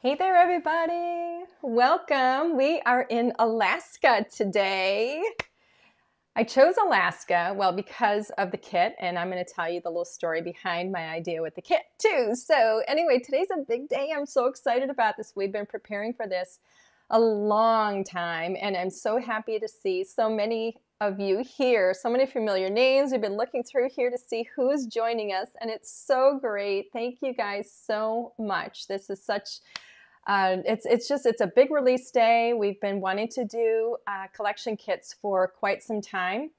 Hey there, everybody. Welcome. We are in Alaska today. I chose Alaska, well, because of the kit, and I'm going to tell you the little story behind my idea with the kit, too. So, anyway, today's a big day. I'm so excited about this. We've been preparing for this a long time, and I'm so happy to see so many of you here, so many familiar names. We've been looking through here to see who's joining us, and it's so great. Thank you guys so much. This is such uh, it's it's just it's a big release day. We've been wanting to do uh, collection kits for quite some time.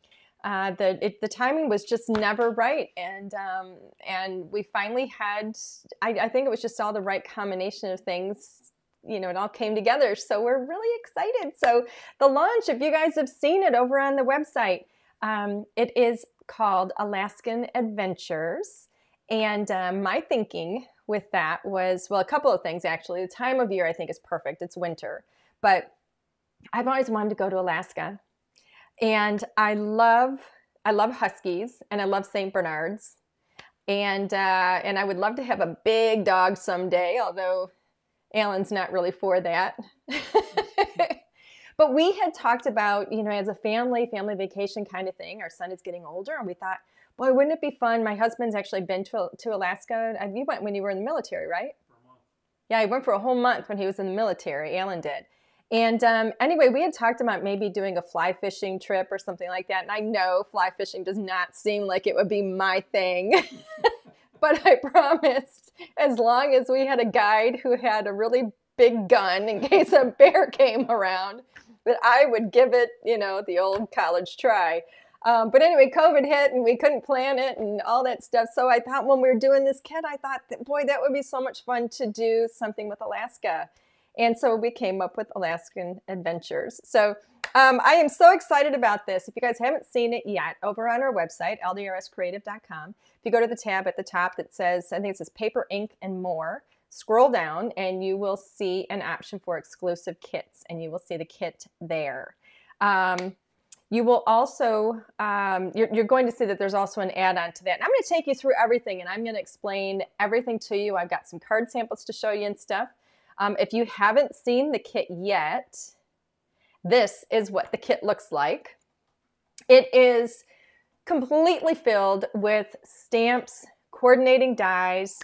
Uh, the it, the timing was just never right, and um, and we finally had. I, I, think it was just all the right combination of things. You know, it all came together. So we're really excited. So the launch, if you guys have seen it over on the website, um, it is called Alaskan Adventures. And um, my thinking with that was well, a couple of things actually. The time of year I think is perfect. It's winter, but I've always wanted to go to Alaska, and I love I love huskies and I love Saint Bernards, and uh, and I would love to have a big dog someday. Although Alan's not really for that. but we had talked about you know as a family family vacation kind of thing. Our son is getting older, and we thought Boy, wouldn't it be fun? My husband's actually been to, to Alaska. You went when you were in the military, right? Yeah, he went for a whole month when he was in the military. Alan did. And um, anyway, we had talked about maybe doing a fly fishing trip or something like that. And I know fly fishing does not seem like it would be my thing. but I promised, as long as we had a guide who had a really big gun in case a bear came around, that I would give it, you know, the old college try. Um, but anyway, COVID hit and we couldn't plan it and all that stuff. So I thought when we were doing this kit, I thought, that, boy, that would be so much fun to do something with Alaska. And so we came up with Alaskan Adventures. So um, I am so excited about this. If you guys haven't seen it yet, over on our website, ldrscreative.com, if you go to the tab at the top that says, I think it says paper, ink, and more, scroll down and you will see an option for exclusive kits and you will see the kit there. Um, you will also, um, you're, you're, going to see that there's also an add-on to that. And I'm going to take you through everything and I'm going to explain everything to you. I've got some card samples to show you and stuff. Um, if you haven't seen the kit yet, this is what the kit looks like. It is completely filled with stamps, coordinating dies,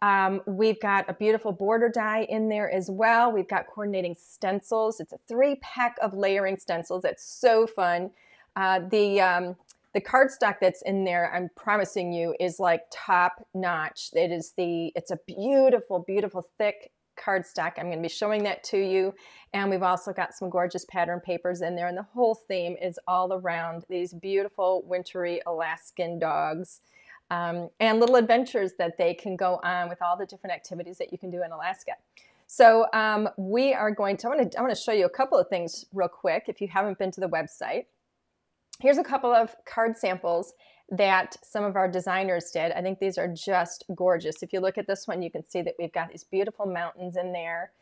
um, we've got a beautiful border die in there as well. We've got coordinating stencils. It's a three pack of layering stencils. It's so fun. Uh, the um, the cardstock that's in there, I'm promising you, is like top notch. It is the it's a beautiful, beautiful thick cardstock. I'm going to be showing that to you. And we've also got some gorgeous pattern papers in there. And the whole theme is all around these beautiful wintry Alaskan dogs um, and little adventures that they can go on with all the different activities that you can do in Alaska. So um, we are going to, I want to, I want to show you a couple of things real quick if you haven't been to the website. Here's a couple of card samples that some of our designers did. I think these are just gorgeous. If you look at this one, you can see that we've got these beautiful mountains in there.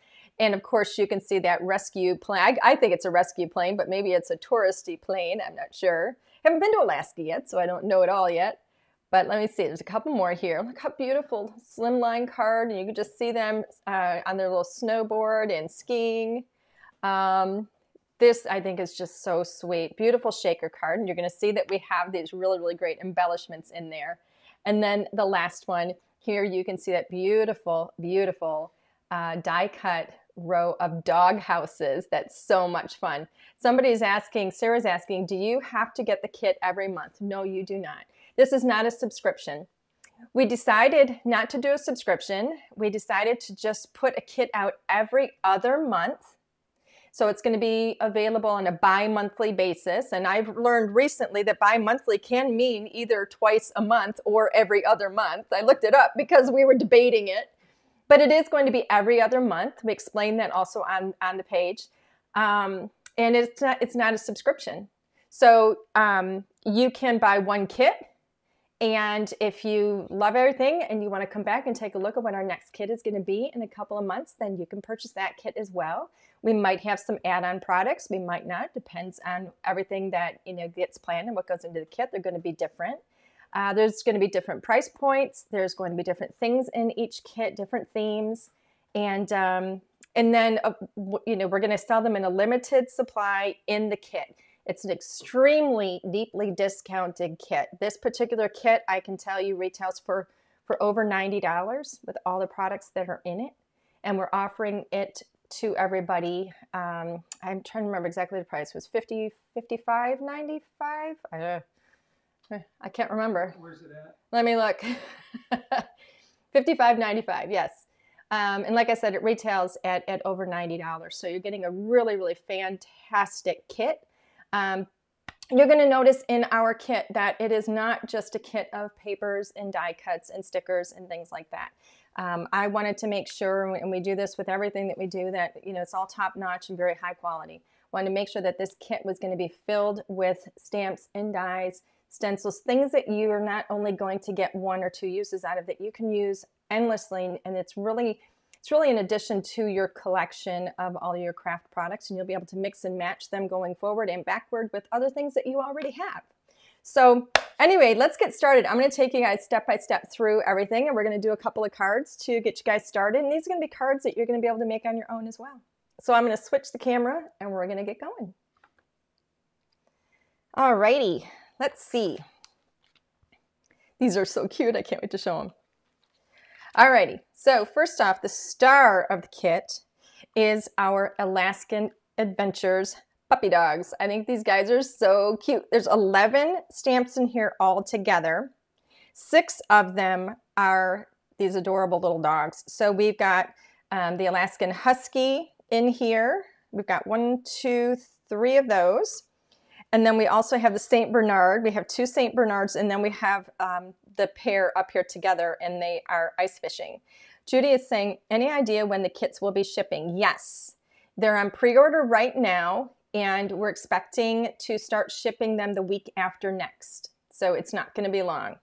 And of course, you can see that rescue plane. I, I think it's a rescue plane, but maybe it's a touristy plane. I'm not sure. Haven't been to Alaska yet, so I don't know it all yet. But let me see, there's a couple more here. Look how beautiful, slimline card, and you can just see them uh, on their little snowboard and skiing. Um, this I think is just so sweet. Beautiful shaker card, and you're gonna see that we have these really, really great embellishments in there. And then the last one, here you can see that beautiful, beautiful uh, die cut row of dog houses. That's so much fun. Somebody's asking, Sarah's asking, do you have to get the kit every month? No, you do not. This is not a subscription. We decided not to do a subscription. We decided to just put a kit out every other month. So it's going to be available on a bi-monthly basis. And I've learned recently that bi-monthly can mean either twice a month or every other month. I looked it up because we were debating it. But it is going to be every other month. We explain that also on, on the page. Um, and it's not, it's not a subscription. So um, you can buy one kit and if you love everything and you want to come back and take a look at what our next kit is going to be in a couple of months, then you can purchase that kit as well. We might have some add-on products, we might not. Depends on everything that you know gets planned and what goes into the kit. They're going to be different. Uh, there's going to be different price points. There's going to be different things in each kit, different themes. And um, and then uh, you know we're going to sell them in a limited supply in the kit. It's an extremely deeply discounted kit. This particular kit, I can tell you, retails for for over $90 with all the products that are in it. And we're offering it to everybody. Um, I'm trying to remember exactly the price. It was 50, 55, 95? I, uh, I can't remember. Where's it at? Let me look. 55.95, yes. Um, and like I said, it retails at, at over $90. So you're getting a really, really fantastic kit. Um, you're going to notice in our kit that it is not just a kit of papers and die cuts and stickers and things like that. Um, I wanted to make sure, and we do this with everything that we do, that you know it's all top notch and very high quality. Wanted to make sure that this kit was going to be filled with stamps and dies, stencils, things that you are not only going to get one or two uses out of that you can use endlessly, and it's really it's really an addition to your collection of all your craft products, and you'll be able to mix and match them going forward and backward with other things that you already have. So anyway, let's get started. I'm going to take you guys step by step through everything, and we're going to do a couple of cards to get you guys started. And these are going to be cards that you're going to be able to make on your own as well. So I'm going to switch the camera, and we're going to get going. Alrighty, let's see. These are so cute. I can't wait to show them. Alrighty, so first off, the star of the kit is our Alaskan Adventures puppy dogs. I think these guys are so cute. There's 11 stamps in here all together. Six of them are these adorable little dogs. So we've got um, the Alaskan Husky in here. We've got one, two, three of those. And then we also have the St. Bernard. We have two St. Bernards, and then we have um, the pair up here together and they are ice fishing. Judy is saying, any idea when the kits will be shipping? Yes, they're on pre-order right now and we're expecting to start shipping them the week after next. So it's not gonna be long.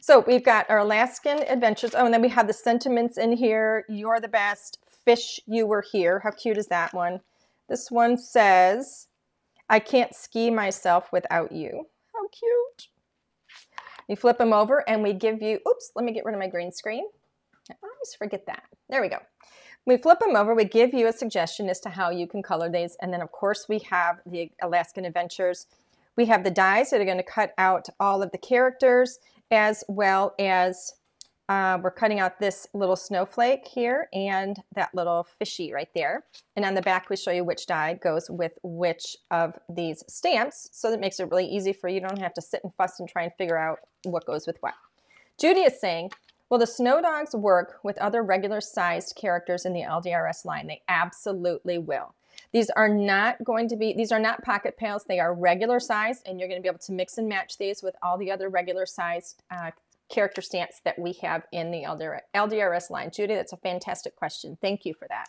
So we've got our Alaskan Adventures. Oh, and then we have the sentiments in here. You're the best. Fish, you were here. How cute is that one? This one says, I can't ski myself without you. How cute. You flip them over and we give you, oops, let me get rid of my green screen. I always forget that. There we go. We flip them over, we give you a suggestion as to how you can color these. And then of course we have the Alaskan Adventures. We have the dies that are gonna cut out all of the characters as well as uh, we're cutting out this little snowflake here and that little fishy right there. And on the back, we show you which die goes with which of these stamps. So that makes it really easy for you. You don't have to sit and fuss and try and figure out what goes with what. Judy is saying, will the snow dogs work with other regular sized characters in the LDRS line? They absolutely will. These are not going to be, these are not pocket pals. They are regular sized and you're going to be able to mix and match these with all the other regular sized uh, character stamps that we have in the LDRS line. Judy, that's a fantastic question. Thank you for that.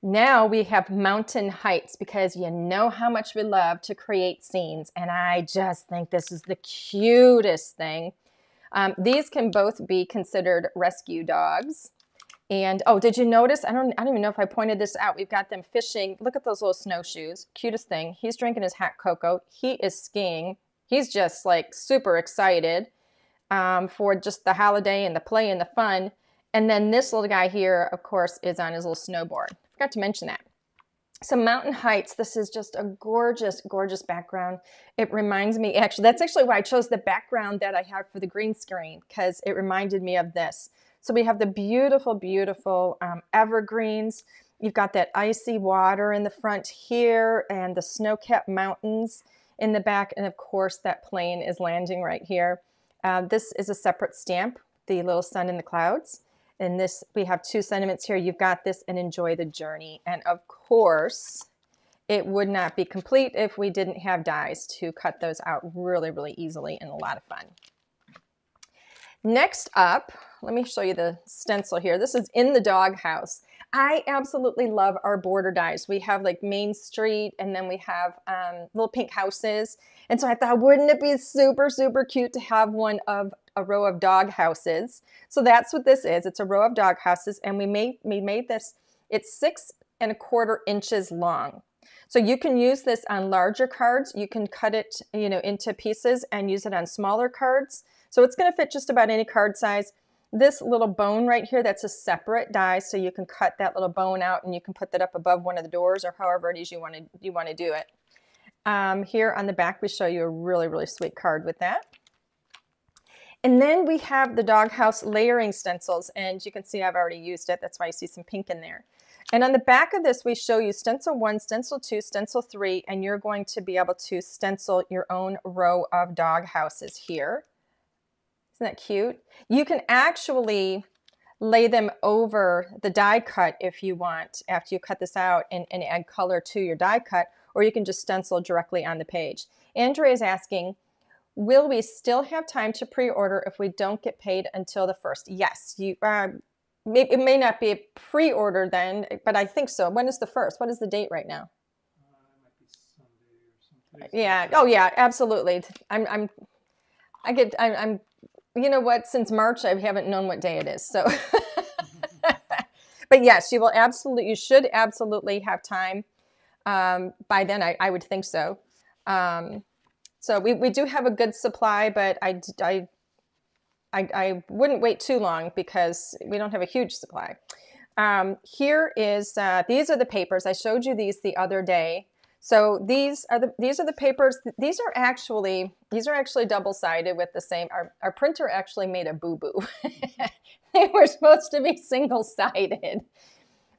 Now we have Mountain Heights because you know how much we love to create scenes and I just think this is the cutest thing. Um, these can both be considered rescue dogs. And oh, did you notice? I don't, I don't even know if I pointed this out. We've got them fishing. Look at those little snowshoes. Cutest thing. He's drinking his hot cocoa. He is skiing he's just like super excited um, for just the holiday and the play and the fun. And then this little guy here, of course, is on his little snowboard. Forgot to mention that. So Mountain Heights, this is just a gorgeous, gorgeous background. It reminds me, actually, that's actually why I chose the background that I have for the green screen, because it reminded me of this. So we have the beautiful, beautiful um, evergreens. You've got that icy water in the front here and the snow-capped mountains in the back. And of course, that plane is landing right here. Uh, this is a separate stamp, the little sun in the clouds. And this, we have two sentiments here. You've got this and enjoy the journey. And of course, it would not be complete if we didn't have dies to cut those out really, really easily and a lot of fun. Next up, let me show you the stencil here. This is in the doghouse. I absolutely love our border dies. We have like Main Street and then we have um, little pink houses. And so I thought, wouldn't it be super, super cute to have one of a row of dog houses? So that's what this is. It's a row of dog houses and we made, we made this, it's six and a quarter inches long. So you can use this on larger cards. You can cut it, you know, into pieces and use it on smaller cards. So it's going to fit just about any card size. This little bone right here, that's a separate die, so you can cut that little bone out and you can put that up above one of the doors or however it is you want to, you want to do it. Um, here on the back, we show you a really, really sweet card with that. And then we have the doghouse layering stencils, and you can see I've already used it. That's why you see some pink in there. And on the back of this, we show you stencil one, stencil two, stencil three, and you're going to be able to stencil your own row of dog houses here. Isn't that cute? You can actually lay them over the die cut if you want after you cut this out and, and add color to your die cut, or you can just stencil directly on the page. Andrea is asking, will we still have time to pre-order if we don't get paid until the first? Yes, you. Uh, it may not be a pre-order then, but I think so. When is the first? What is the date right now? Uh, yeah. Oh, yeah. Absolutely. I'm. I'm. I get. I'm, I'm. You know what? Since March, I haven't known what day it is. So. but yes, you will absolutely. You should absolutely have time. Um, by then, I, I would think so. Um, so we, we do have a good supply, but I, I, I, I wouldn't wait too long because we don't have a huge supply. Um, here is, uh, these are the papers. I showed you these the other day. So these are the these are the papers. These are actually these are actually double sided with the same. Our, our printer actually made a boo boo. they were supposed to be single sided,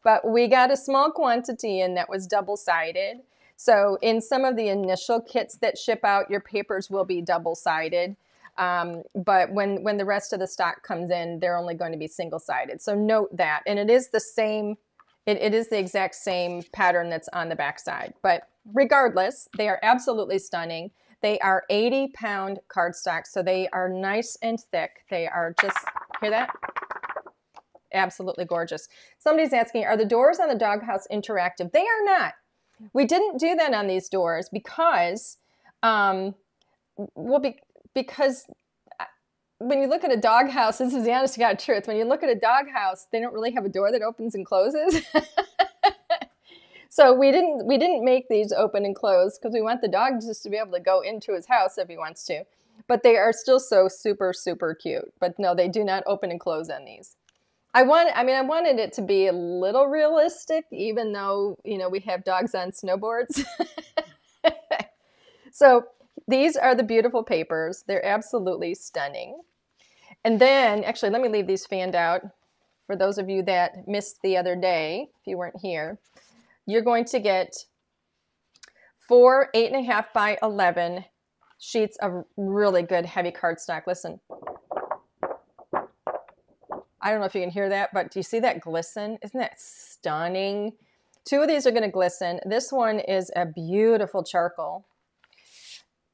but we got a small quantity and that was double sided. So in some of the initial kits that ship out, your papers will be double-sided. Um, but when, when the rest of the stock comes in, they're only going to be single-sided. So note that. And it is the same, it, it is the exact same pattern that's on the back side. But regardless, they are absolutely stunning. They are 80 pound cardstock, so they are nice and thick. They are just, hear that? Absolutely gorgeous. Somebody's asking, are the doors on the doghouse interactive? They are not. We didn't do that on these doors because, um, well, be, because uh, when you look at a doghouse, this is the honest to God truth. When you look at a doghouse, they don't really have a door that opens and closes. so we didn't we didn't make these open and close because we want the dog just to be able to go into his house if he wants to. But they are still so super super cute. But no, they do not open and close on these. I want I mean I wanted it to be a little realistic even though, you know, we have dogs on snowboards. so, these are the beautiful papers. They're absolutely stunning. And then, actually, let me leave these fanned out for those of you that missed the other day, if you weren't here. You're going to get four eight and a half by 11 sheets of really good heavy cardstock. Listen, I don't know if you can hear that, but do you see that glisten? Isn't that stunning? Two of these are going to glisten. This one is a beautiful charcoal.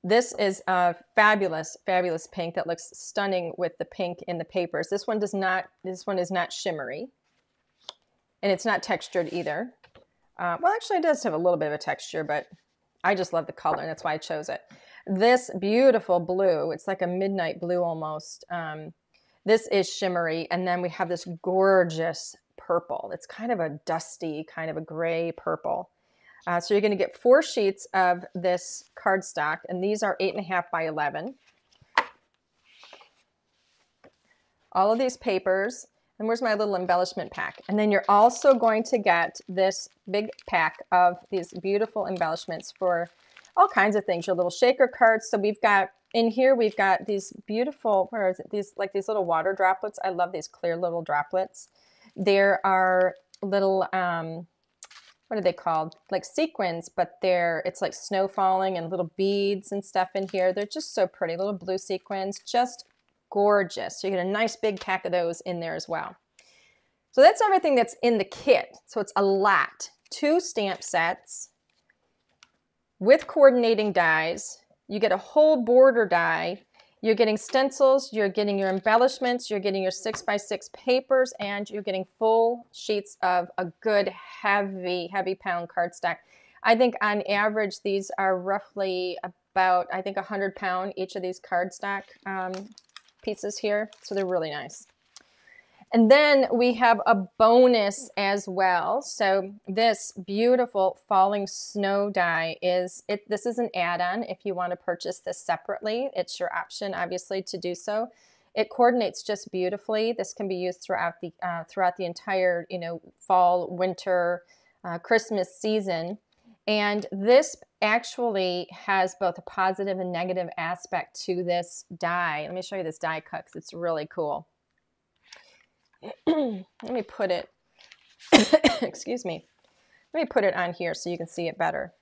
This is a fabulous, fabulous pink that looks stunning with the pink in the papers. This one does not, this one is not shimmery. And it's not textured either. Uh, well, actually it does have a little bit of a texture, but I just love the color and that's why I chose it. This beautiful blue, it's like a midnight blue almost. Um, this is shimmery. And then we have this gorgeous purple. It's kind of a dusty, kind of a gray purple. Uh, so you're going to get four sheets of this cardstock, and these are eight and a half by 11. All of these papers, and where's my little embellishment pack? And then you're also going to get this big pack of these beautiful embellishments for all kinds of things, your little shaker cards. So we've got in here, we've got these beautiful, where is it? These, like these little water droplets. I love these clear little droplets. There are little, um, what are they called? Like sequins, but they're, it's like snow falling and little beads and stuff in here. They're just so pretty, little blue sequins, just gorgeous. So you get a nice big pack of those in there as well. So that's everything that's in the kit. So it's a lot. Two stamp sets with coordinating dies, you get a whole border die. You're getting stencils, you're getting your embellishments, you're getting your six by six papers, and you're getting full sheets of a good heavy, heavy pound cardstock. I think on average, these are roughly about, I think, 100 pound each of these cardstock um, pieces here. So they're really nice. And then we have a bonus as well. So this beautiful falling snow die is, it. this is an add-on if you want to purchase this separately. It's your option, obviously, to do so. It coordinates just beautifully. This can be used throughout the uh, throughout the entire you know fall, winter, uh, Christmas season. And this actually has both a positive and negative aspect to this die. Let me show you this die cut because it's really cool. Let me put it, excuse me. Let me put it on here so you can see it better.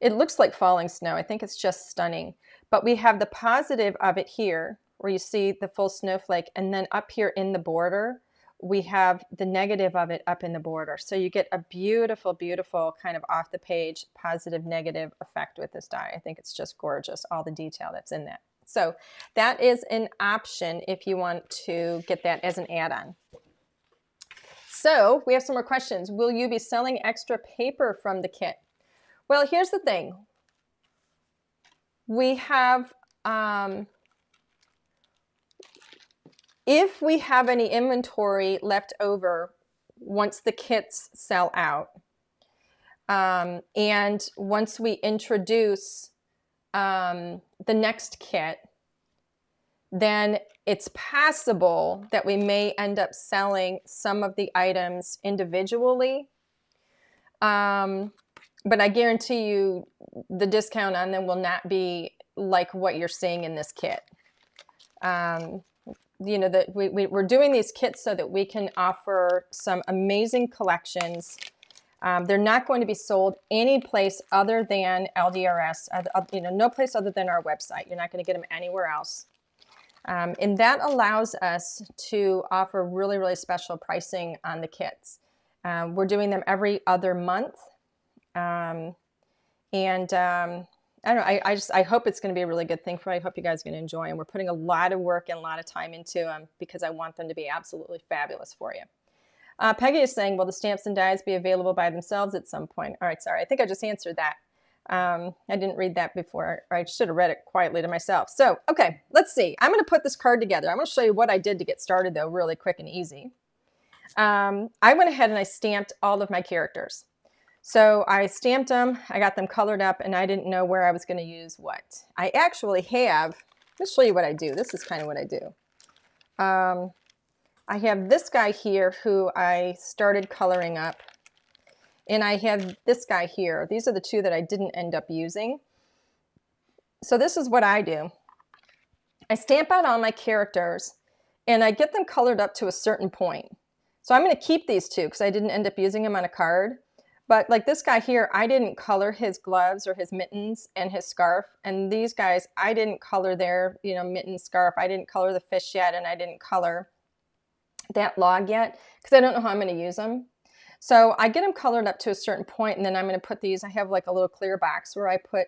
It looks like falling snow. I think it's just stunning. But we have the positive of it here where you see the full snowflake and then up here in the border we have the negative of it up in the border. So you get a beautiful, beautiful kind of off the page positive negative effect with this die. I think it's just gorgeous, all the detail that's in that. So that is an option if you want to get that as an add-on. So we have some more questions. Will you be selling extra paper from the kit? Well, here's the thing. We have, um, if we have any inventory left over once the kits sell out, um, and once we introduce um, the next kit, then it's possible that we may end up selling some of the items individually. Um, but I guarantee you the discount on them will not be like what you're seeing in this kit. Um, you know, that we, we, are doing these kits so that we can offer some amazing collections. Um, they're not going to be sold any place other than LDRS, uh, you know, no place other than our website. You're not going to get them anywhere else. Um, and that allows us to offer really, really special pricing on the kits. Um, we're doing them every other month. Um, and um, I don't know, I, I, just, I hope it's going to be a really good thing for you. I hope you guys are going to enjoy and We're putting a lot of work and a lot of time into them because I want them to be absolutely fabulous for you. Uh, Peggy is saying, will the stamps and dies be available by themselves at some point? All right, sorry. I think I just answered that. Um, I didn't read that before. I should have read it quietly to myself. So, okay, let's see. I'm going to put this card together. I'm going to show you what I did to get started, though, really quick and easy. Um, I went ahead and I stamped all of my characters. So I stamped them, I got them colored up, and I didn't know where I was going to use what. I actually have, let's show you what I do. This is kind of what I do. Um, I have this guy here who I started coloring up and I have this guy here. These are the two that I didn't end up using. So this is what I do. I stamp out all my characters and I get them colored up to a certain point. So I'm going to keep these two because I didn't end up using them on a card. But like this guy here, I didn't color his gloves or his mittens and his scarf. And these guys, I didn't color their, you know, mitten scarf. I didn't color the fish yet and I didn't color that log yet because I don't know how I'm going to use them. So I get them colored up to a certain point, and then I'm going to put these. I have like a little clear box where I put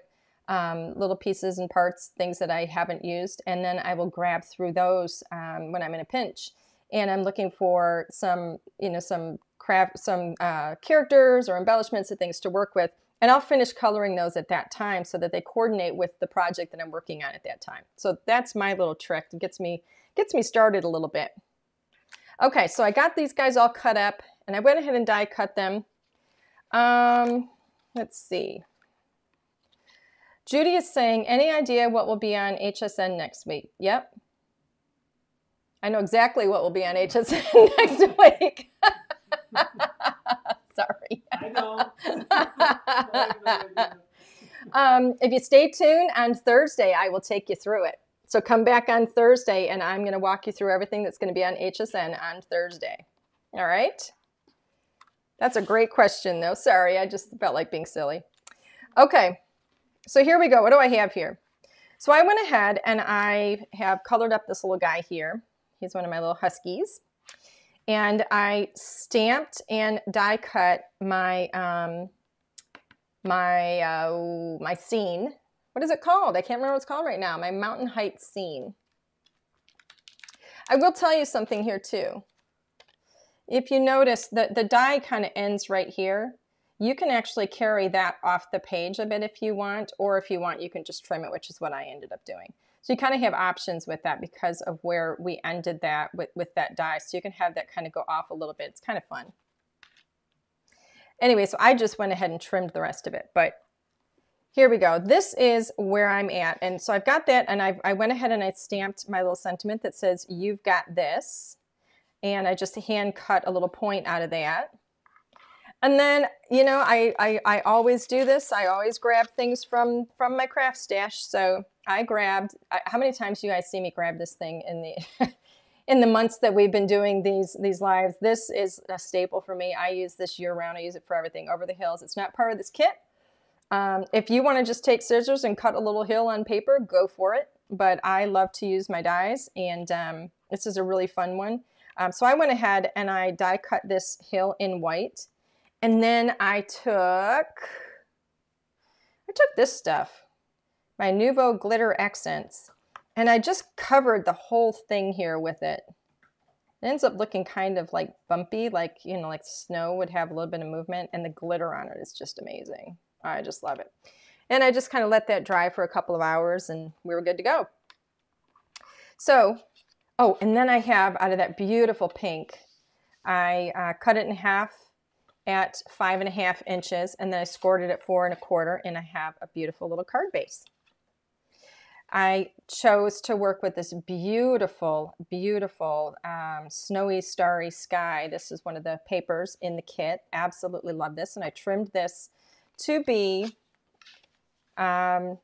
um, little pieces and parts, things that I haven't used, and then I will grab through those um, when I'm in a pinch. And I'm looking for some, you know, some craft, some uh, characters or embellishments and things to work with. And I'll finish coloring those at that time so that they coordinate with the project that I'm working on at that time. So that's my little trick. It gets me gets me started a little bit. Okay, so I got these guys all cut up and I went ahead and die cut them. Um, let's see. Judy is saying, any idea what will be on HSN next week? Yep. I know exactly what will be on HSN next week. Sorry. I know. um, if you stay tuned on Thursday, I will take you through it. So come back on Thursday and I'm going to walk you through everything that's going to be on HSN on Thursday. All right? That's a great question, though. Sorry, I just felt like being silly. Okay, so here we go. What do I have here? So I went ahead and I have colored up this little guy here. He's one of my little huskies. And I stamped and die cut my um, my uh, my scene. What is it called? I can't remember what it's called right now. My mountain heights scene. I will tell you something here too if you notice that the die kind of ends right here, you can actually carry that off the page a bit if you want, or if you want, you can just trim it, which is what I ended up doing. So you kind of have options with that because of where we ended that with, with that die. So you can have that kind of go off a little bit. It's kind of fun. Anyway, so I just went ahead and trimmed the rest of it. But here we go. This is where I'm at. And so I've got that and i I went ahead and I stamped my little sentiment that says, you've got this. And I just hand cut a little point out of that. And then, you know, I, I, I always do this. I always grab things from, from my craft stash. So I grabbed, how many times do you guys see me grab this thing in the, in the months that we've been doing these, these lives? This is a staple for me. I use this year round. I use it for everything. Over the Hills. It's not part of this kit um, if you want to just take scissors and cut a little hill on paper, go for it. But I love to use my dies, and um, this is a really fun one. Um, so I went ahead and I die cut this hill in white. And then I took, I took this stuff, my Nuvo Glitter Accents, and I just covered the whole thing here with it. It ends up looking kind of like bumpy, like, you know, like snow would have a little bit of movement, and the glitter on it is just amazing. I just love it. And I just kind of let that dry for a couple of hours and we were good to go. So, oh, and then I have out of that beautiful pink, I uh, cut it in half at five and a half inches and then I scored it at four and a quarter and I have a beautiful little card base. I chose to work with this beautiful, beautiful um, snowy starry sky. This is one of the papers in the kit. Absolutely love this. And I trimmed this to be um,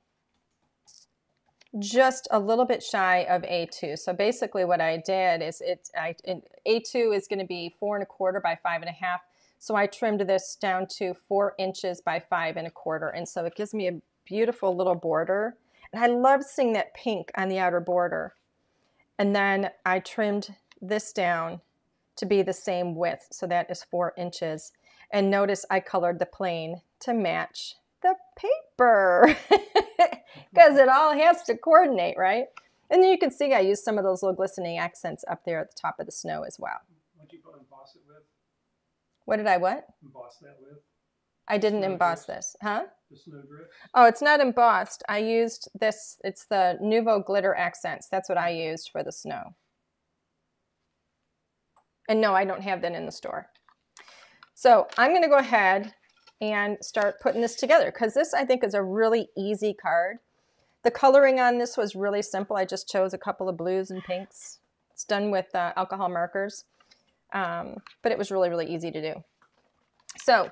just a little bit shy of A2. So basically what I did is it, I, A2 is going to be four and a quarter by five and a half. So I trimmed this down to four inches by five and a quarter. And so it gives me a beautiful little border. And I love seeing that pink on the outer border. And then I trimmed this down to be the same width. So that is four inches. And notice I colored the plane to match the paper because it all has to coordinate, right? And then you can see I used some of those little glistening accents up there at the top of the snow as well. What did you emboss it with? What did I what? Emboss that with? I didn't emboss this. Huh? The snow drift? Oh, it's not embossed. I used this, it's the Nuvo Glitter Accents. That's what I used for the snow. And no, I don't have that in the store. So I'm going to go ahead and start putting this together because this I think is a really easy card. The coloring on this was really simple. I just chose a couple of blues and pinks. It's done with uh, alcohol markers, um, but it was really, really easy to do. So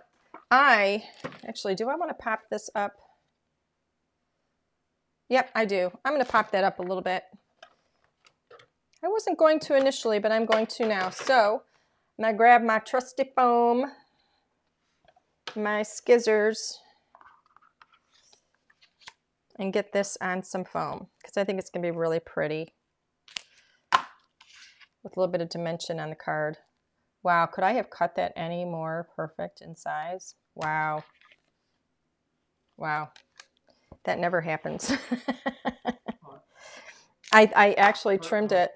I, actually, do I want to pop this up? Yep, I do. I'm going to pop that up a little bit. I wasn't going to initially, but I'm going to now. So I'm going to grab my trusty foam my skizzers and get this on some foam because I think it's going to be really pretty with a little bit of dimension on the card. Wow, could I have cut that any more perfect in size? Wow. Wow. That never happens. I, I actually trimmed it.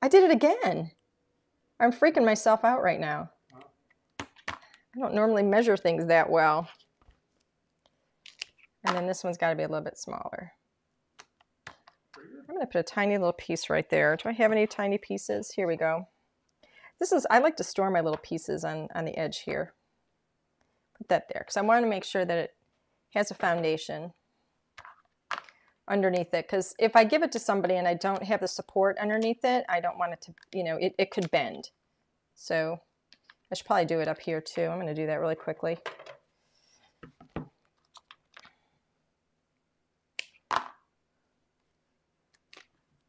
I did it again. I'm freaking myself out right now. I don't normally measure things that well. And then this one's got to be a little bit smaller. I'm going to put a tiny little piece right there. Do I have any tiny pieces? Here we go. This is, I like to store my little pieces on, on the edge here. That there because I want to make sure that it has a foundation underneath it because if I give it to somebody and I don't have the support underneath it, I don't want it to, you know, it, it could bend. So I should probably do it up here too. I'm going to do that really quickly.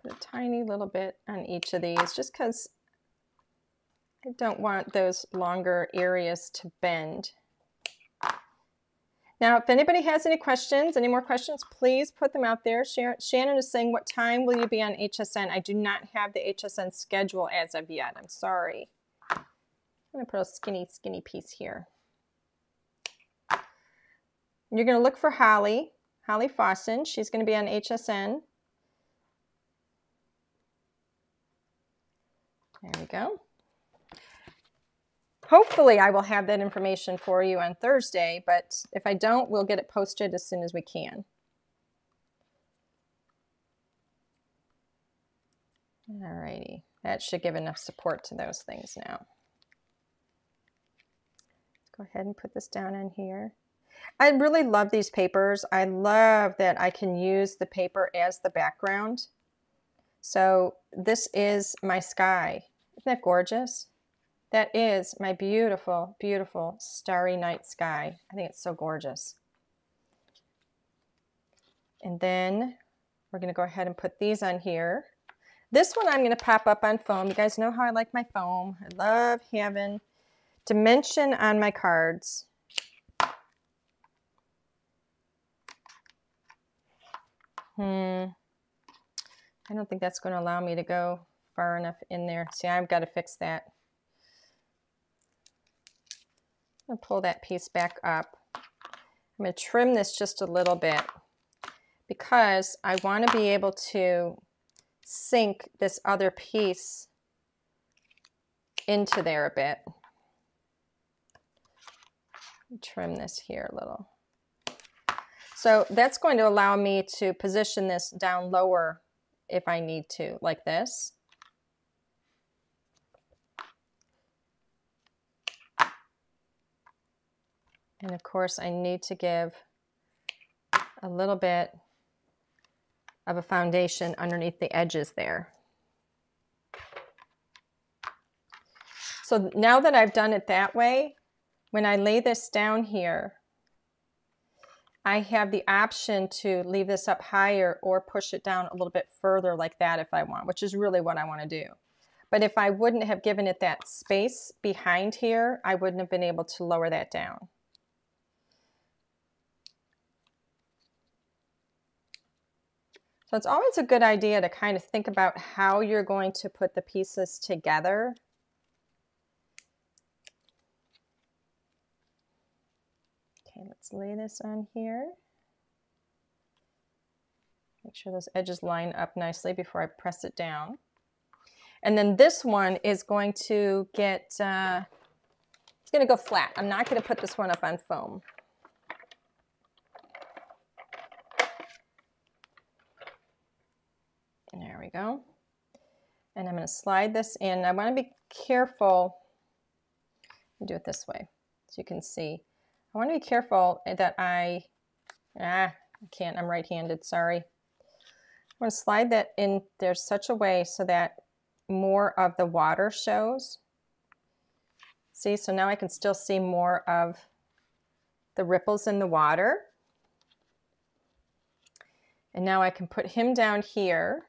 Put a tiny little bit on each of these just because I don't want those longer areas to bend. Now, if anybody has any questions, any more questions, please put them out there. Shannon is saying, what time will you be on HSN? I do not have the HSN schedule as of yet. I'm sorry. I'm going to put a skinny, skinny piece here. You're going to look for Holly, Holly Fawson. She's going to be on HSN. There we go. Hopefully I will have that information for you on Thursday, but if I don't, we'll get it posted as soon as we can. Alrighty, that should give enough support to those things now Let's go ahead and put this down in here. I really love these papers. I love that I can use the paper as the background. So this is my sky. Isn't that gorgeous? That is my beautiful, beautiful starry night sky. I think it's so gorgeous. And then we're going to go ahead and put these on here. This one I'm going to pop up on foam. You guys know how I like my foam. I love having dimension on my cards. Hmm. I don't think that's going to allow me to go far enough in there. See, I've got to fix that. To pull that piece back up. I'm going to trim this just a little bit because I want to be able to sink this other piece into there a bit. Trim this here a little. So that's going to allow me to position this down lower if I need to, like this. And of course I need to give a little bit of a foundation underneath the edges there. So now that I've done it that way, when I lay this down here, I have the option to leave this up higher or push it down a little bit further like that if I want, which is really what I want to do. But if I wouldn't have given it that space behind here, I wouldn't have been able to lower that down. So it's always a good idea to kind of think about how you're going to put the pieces together. Okay, let's lay this on here. Make sure those edges line up nicely before I press it down. And then this one is going to get, uh, it's going to go flat. I'm not going to put this one up on foam. There go. And I'm going to slide this in. I want to be careful. do it this way so you can see. I want to be careful that I, ah, I can't, I'm right-handed, sorry. I'm going to slide that in there such a way so that more of the water shows. See, so now I can still see more of the ripples in the water. And now I can put him down here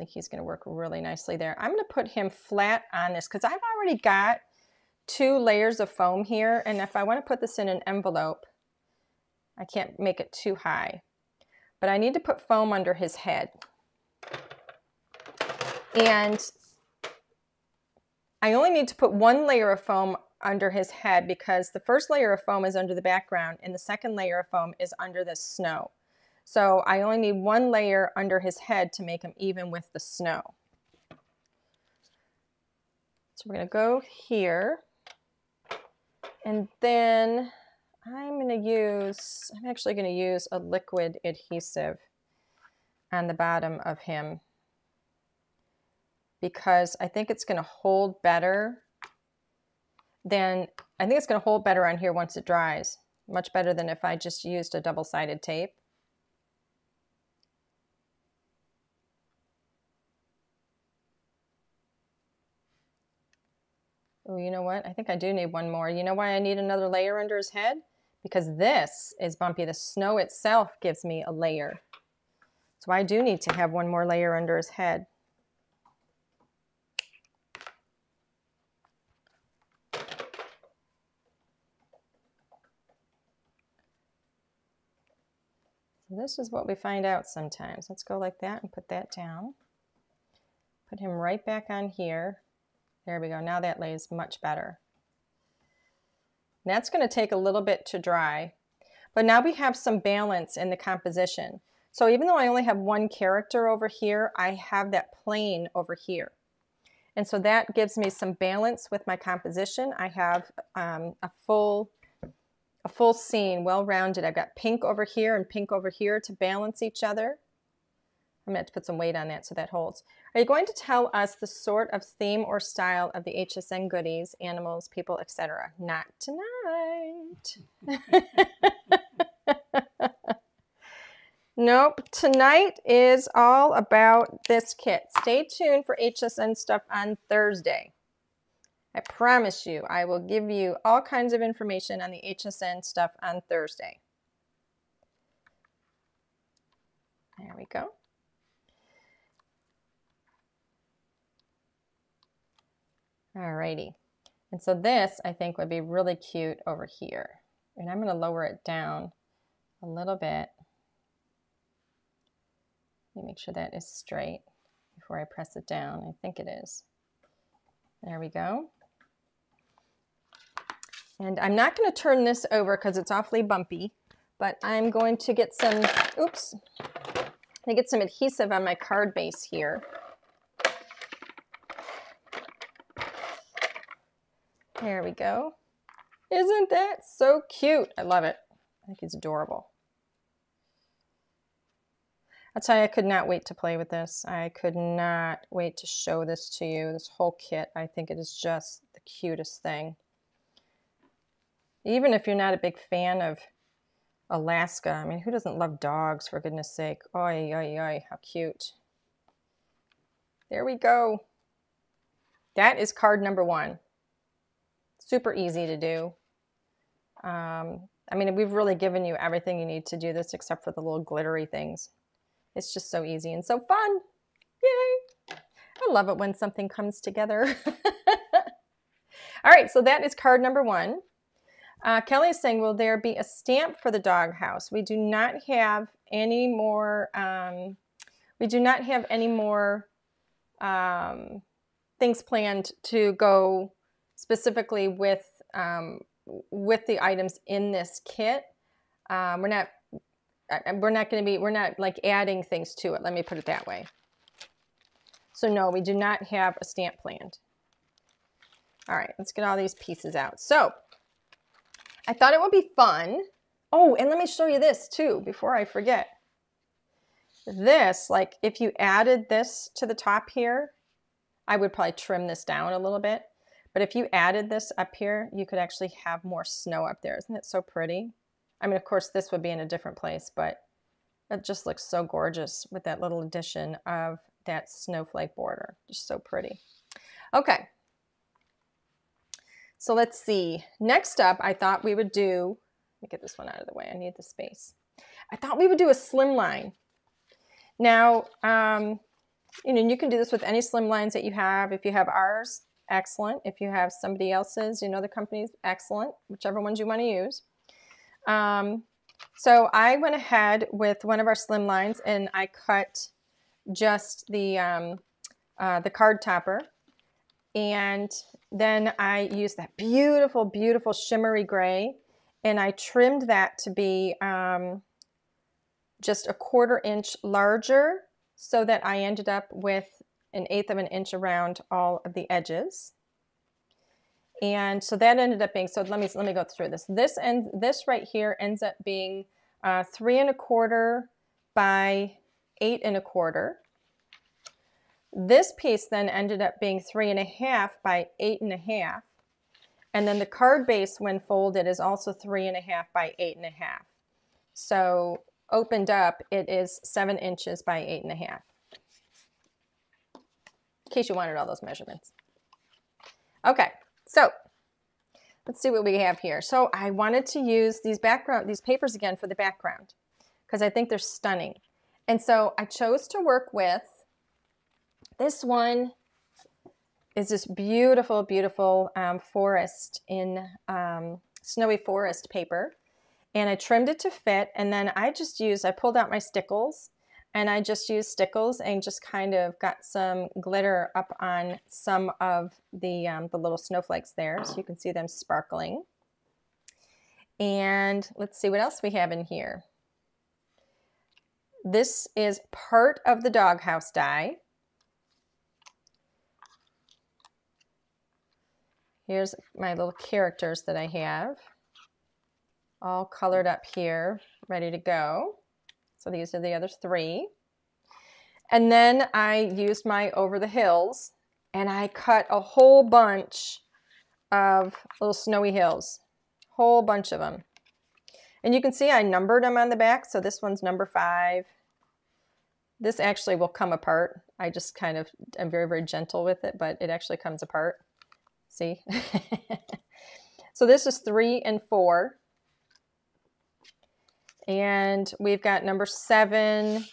Think he's going to work really nicely there. I'm going to put him flat on this because I've already got two layers of foam here. And if I want to put this in an envelope, I can't make it too high. But I need to put foam under his head. And I only need to put one layer of foam under his head because the first layer of foam is under the background and the second layer of foam is under the snow. So I only need one layer under his head to make him even with the snow. So we're going to go here. And then I'm going to use, I'm actually going to use a liquid adhesive on the bottom of him because I think it's going to hold better than, I think it's going to hold better on here once it dries. Much better than if I just used a double-sided tape. Oh, you know what? I think I do need one more. You know why I need another layer under his head? Because this is bumpy. The snow itself gives me a layer. So I do need to have one more layer under his head. This is what we find out sometimes. Let's go like that and put that down. Put him right back on here. There we go. Now that lays much better. That's going to take a little bit to dry. But now we have some balance in the composition. So even though I only have one character over here, I have that plane over here. And so that gives me some balance with my composition. I have um, a full a full scene, well-rounded. I've got pink over here and pink over here to balance each other. I'm going to, to put some weight on that so that holds. Are you going to tell us the sort of theme or style of the HSN goodies, animals, people, etc.? Not tonight. tonight. nope, tonight is all about this kit. Stay tuned for HSN stuff on Thursday. I promise you, I will give you all kinds of information on the HSN stuff on Thursday. There we go. Alrighty. And so this, I think, would be really cute over here. And I'm going to lower it down a little bit. Let me make sure that is straight before I press it down. I think it is. There we go. And I'm not going to turn this over because it's awfully bumpy, but I'm going to get some, oops, I get some adhesive on my card base here. There we go. Isn't that so cute? I love it. I think it's adorable. I'll tell you, I could not wait to play with this. I could not wait to show this to you. This whole kit, I think it is just the cutest thing. Even if you're not a big fan of Alaska, I mean, who doesn't love dogs, for goodness sake? Oi, oi, oi, how cute. There we go. That is card number one super easy to do. Um, I mean, we've really given you everything you need to do this except for the little glittery things. It's just so easy and so fun. Yay! I love it when something comes together. All right, so that is card number one. Uh, Kelly is saying, will there be a stamp for the doghouse? We do not have any more, um, we do not have any more um, things planned to go specifically with um, with the items in this kit. Um, we're not we're not going to be we're not like adding things to it. Let me put it that way. So no, we do not have a stamp planned. All right, let's get all these pieces out. So I thought it would be fun. Oh, and let me show you this too before I forget. This, like if you added this to the top here, I would probably trim this down a little bit. But if you added this up here, you could actually have more snow up there. Isn't it so pretty? I mean, of course, this would be in a different place, but it just looks so gorgeous with that little addition of that snowflake border. Just so pretty. Okay. So let's see. Next up, I thought we would do, let me get this one out of the way. I need the space. I thought we would do a slim line. Now, um, you know, you can do this with any slim lines that you have. If you have ours, excellent. If you have somebody else's, you know the company's excellent, whichever ones you want to use. Um, so I went ahead with one of our slim lines and I cut just the, um, uh, the card topper. And then I used that beautiful, beautiful shimmery gray and I trimmed that to be um, just a quarter inch larger so that I ended up with an eighth of an inch around all of the edges. And so that ended up being, so let me, let me go through this. This end, this right here ends up being uh, three and a quarter by eight and a quarter. This piece then ended up being three and a half by eight and a half. And then the card base when folded is also three and a half by eight and a half. So opened up, it is seven inches by eight and a half in case you wanted all those measurements. Okay, so let's see what we have here. So I wanted to use these background, these papers again for the background because I think they're stunning. And so I chose to work with this one is this beautiful, beautiful um, forest in um, snowy forest paper. And I trimmed it to fit. And then I just used, I pulled out my stickles and I just used stickles and just kind of got some glitter up on some of the, um, the little snowflakes there so you can see them sparkling. And let's see what else we have in here. This is part of the doghouse die. Here's my little characters that I have all colored up here, ready to go. So these are the other three. And then I used my Over the Hills and I cut a whole bunch of little snowy hills. Whole bunch of them. And you can see I numbered them on the back. So this one's number five. This actually will come apart. I just kind of am very, very gentle with it, but it actually comes apart. See? so this is three and four. And we've got number seven,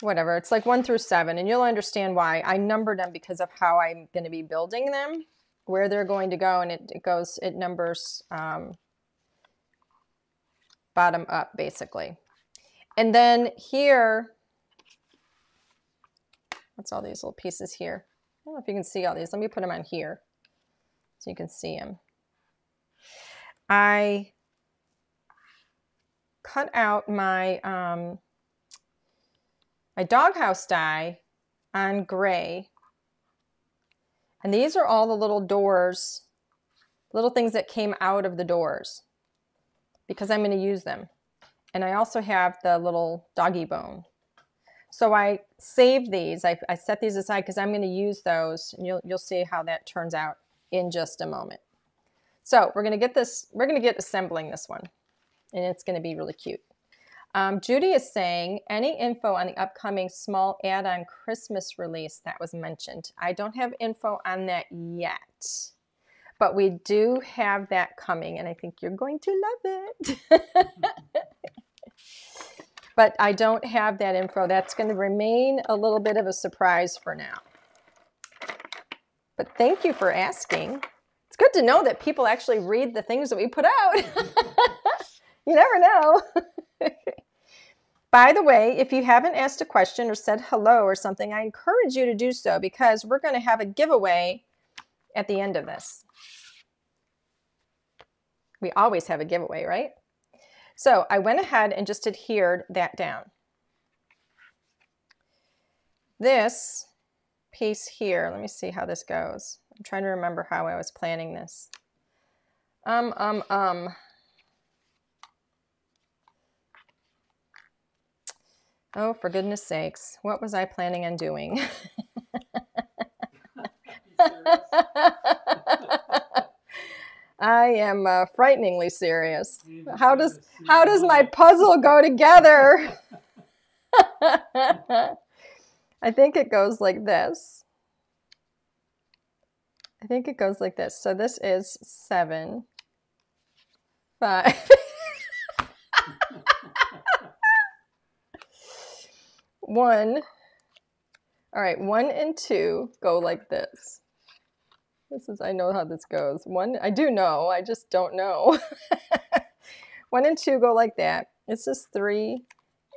whatever. It's like one through seven. And you'll understand why. I numbered them because of how I'm going to be building them, where they're going to go. And it, it goes, it numbers um, bottom up, basically. And then here, what's all these little pieces here? I don't know if you can see all these. Let me put them on here so you can see them. I cut out my um, my doghouse die on gray. And these are all the little doors, little things that came out of the doors because I'm going to use them. And I also have the little doggy bone. So I saved these. I, I set these aside because I'm going to use those. And you'll, you'll see how that turns out in just a moment. So we're going to get this, we're going to get assembling this one. And it's going to be really cute. Um, Judy is saying, any info on the upcoming small add-on Christmas release that was mentioned? I don't have info on that yet, but we do have that coming, and I think you're going to love it. but I don't have that info. That's going to remain a little bit of a surprise for now. But thank you for asking. It's good to know that people actually read the things that we put out. you never know. By the way, if you haven't asked a question or said hello or something, I encourage you to do so because we're going to have a giveaway at the end of this. We always have a giveaway, right? So I went ahead and just adhered that down. This piece here, let me see how this goes. I'm trying to remember how I was planning this. Um, um, um. Oh, for goodness sakes, what was I planning on doing? I am uh, frighteningly serious. How does how does my puzzle go together? I think it goes like this. I think it goes like this. So this is seven, five. One. All right, one and two go like this. This is, I know how this goes. One, I do know, I just don't know. one and two go like that. This is three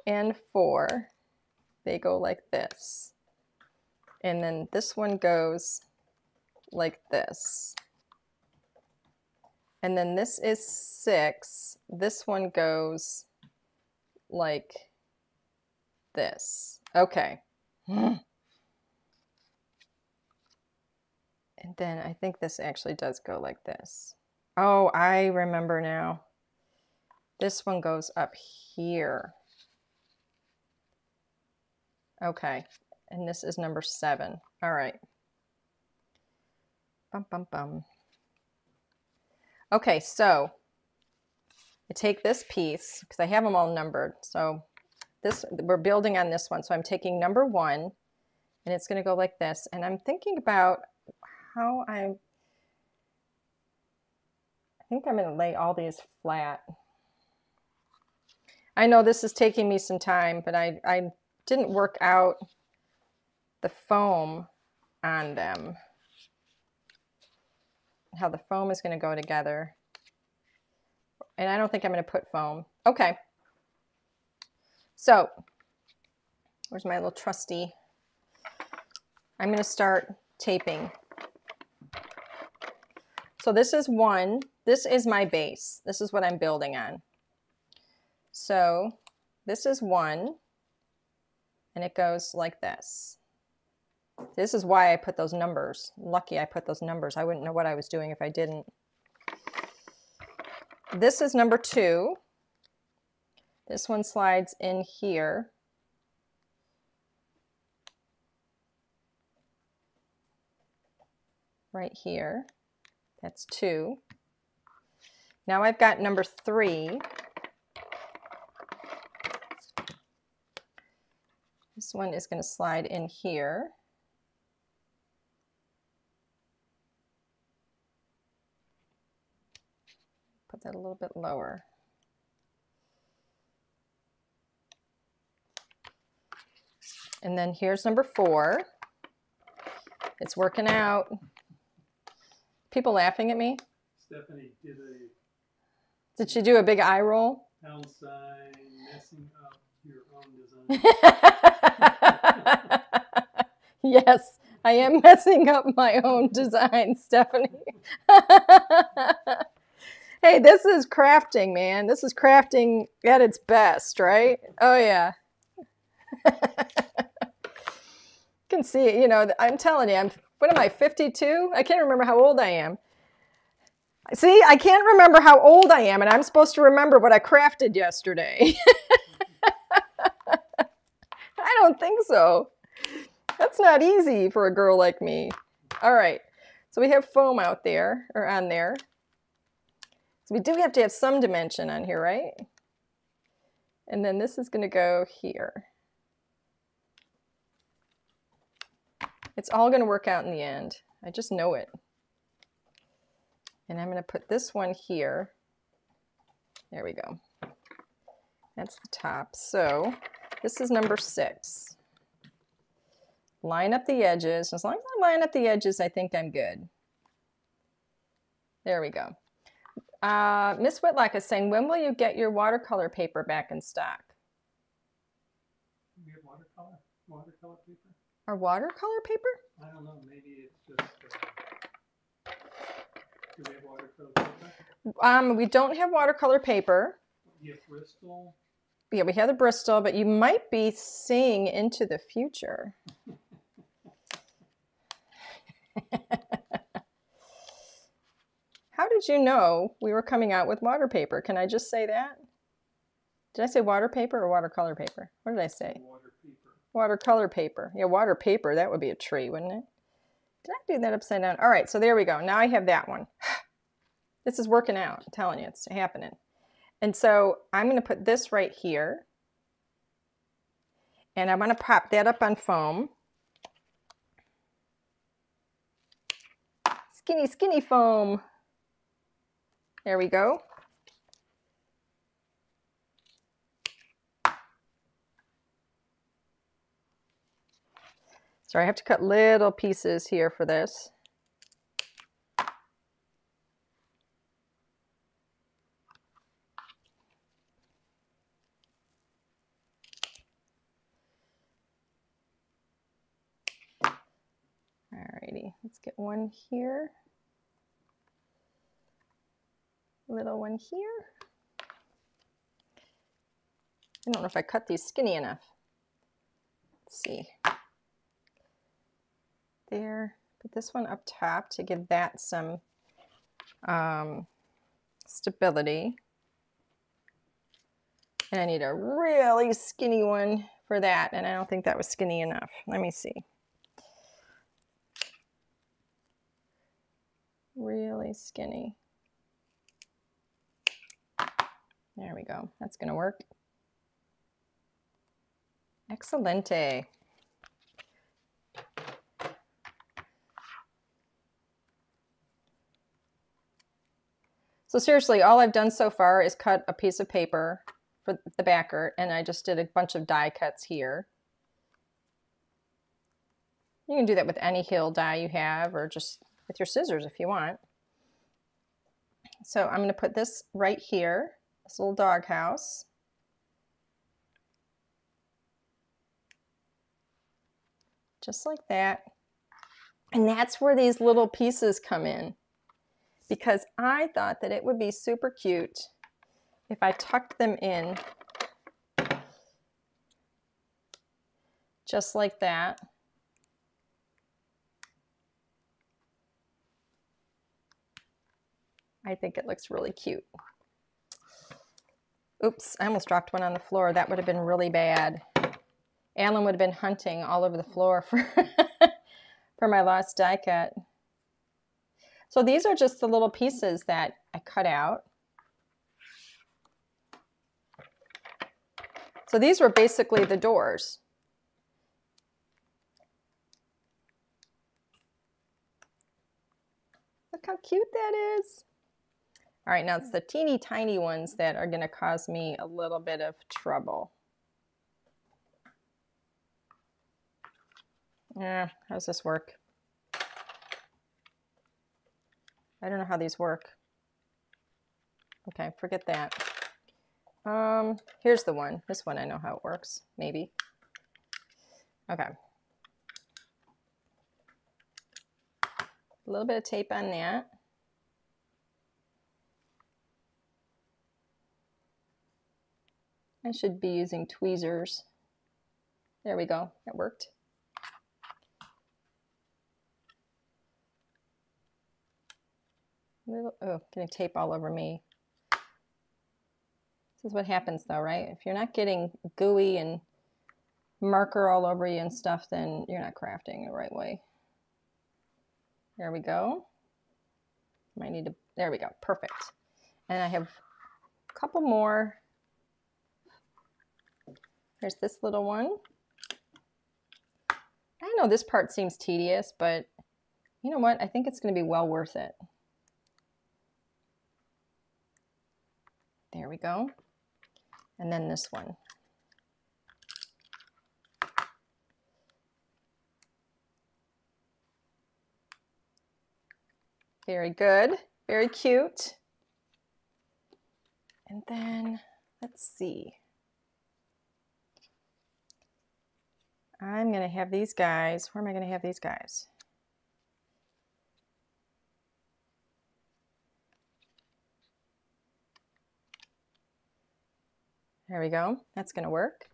and four. They go like this. And then this one goes like this. And then this is six. This one goes like this. Okay. and then I think this actually does go like this. Oh, I remember now. This one goes up here. Okay. And this is number seven. All right. Bum, bum, bum. Okay, so I take this piece because I have them all numbered. So this we're building on this one. So I'm taking number one and it's going to go like this. And I'm thinking about how I'm, I think I'm going to lay all these flat. I know this is taking me some time, but I, I didn't work out the foam on them. How the foam is going to go together. And I don't think I'm going to put foam. Okay. So, where's my little trusty? I'm going to start taping. So this is one. This is my base. This is what I'm building on. So this is one, and it goes like this. This is why I put those numbers. Lucky I put those numbers. I wouldn't know what I was doing if I didn't. This is number two. This one slides in here. Right here. That's two. Now I've got number three. This one is going to slide in here. Put that a little bit lower. And then here's number four. It's working out. People laughing at me? Stephanie did a Did she do a big eye roll? pound sign messing up your own design. yes, I am messing up my own design, Stephanie. hey, this is crafting, man. This is crafting at its best, right? Oh, yeah. can see you know, I'm telling you, I'm, what am I, 52? I can't remember how old I am. See, I can't remember how old I am, and I'm supposed to remember what I crafted yesterday. I don't think so. That's not easy for a girl like me. All right, so we have foam out there, or on there. So we do have to have some dimension on here, right? And then this is going to go here. It's all going to work out in the end. I just know it. And I'm going to put this one here. There we go. That's the top. So this is number six. Line up the edges. As long as I line up the edges, I think I'm good. There we go. Uh, Miss Whitlock is saying, when will you get your watercolor paper back in stock? we have watercolor, watercolor paper? Our watercolor paper? I don't know, maybe it's just, uh, do we have watercolor paper? Um, we don't have watercolor paper. You have Bristol, Yeah, we have the Bristol, but you might be seeing into the future. How did you know we were coming out with water paper? Can I just say that? Did I say water paper or watercolor paper? What did I say? water. Watercolor paper. Yeah, water paper. That would be a tree, wouldn't it? Did I do that upside down? All right, so there we go. Now I have that one. this is working out. I'm telling you, it's happening. And so I'm going to put this right here. And I'm going to pop that up on foam. Skinny, skinny foam. There we go. So I have to cut little pieces here for this. Alrighty, let's get one here. Little one here. I don't know if I cut these skinny enough. Let's see there. Put this one up top to give that some um, stability. And I need a really skinny one for that, and I don't think that was skinny enough. Let me see. Really skinny. There we go. That's going to work. Excelente. So seriously, all I've done so far is cut a piece of paper for the backer, and I just did a bunch of die cuts here. You can do that with any heel die you have, or just with your scissors if you want. So I'm going to put this right here, this little doghouse. Just like that. And that's where these little pieces come in because I thought that it would be super cute if I tucked them in just like that. I think it looks really cute. Oops, I almost dropped one on the floor. That would have been really bad. Alan would have been hunting all over the floor for, for my lost die cut. So these are just the little pieces that I cut out. So these were basically the doors. Look how cute that is. All right, now it's the teeny tiny ones that are gonna cause me a little bit of trouble. Yeah, how does this work? I don't know how these work. Okay, forget that. Um, here's the one. This one I know how it works, maybe. Okay. A little bit of tape on that. I should be using tweezers. There we go, that worked. Oh, getting tape all over me. This is what happens though, right? If you're not getting gooey and marker all over you and stuff, then you're not crafting the right way. There we go. Might need to, there we go, perfect. And I have a couple more. There's this little one. I know this part seems tedious, but you know what? I think it's going to be well worth it. There we go. And then this one. Very good. Very cute. And then let's see. I'm going to have these guys. Where am I going to have these guys? There we go. That's going to work.